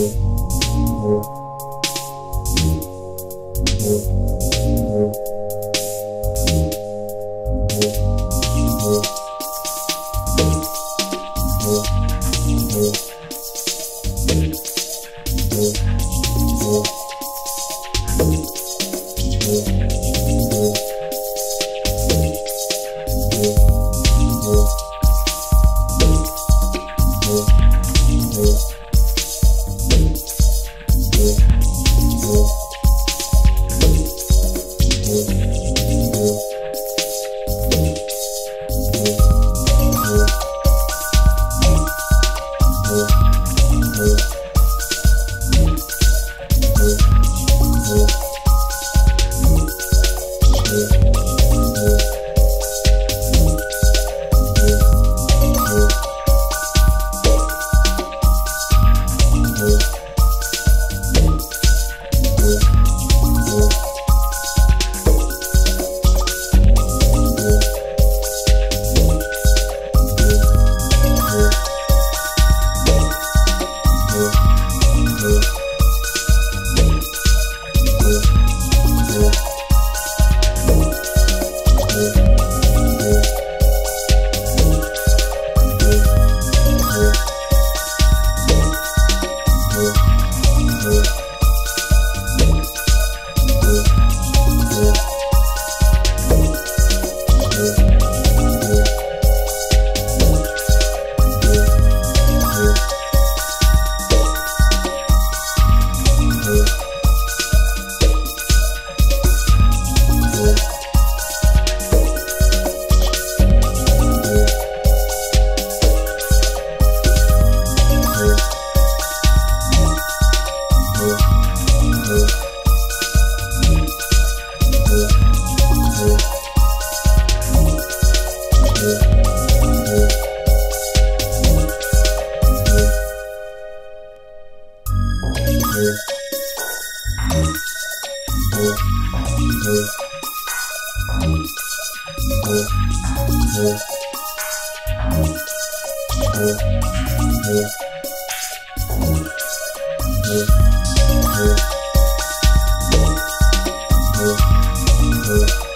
you Yeah. Yeah.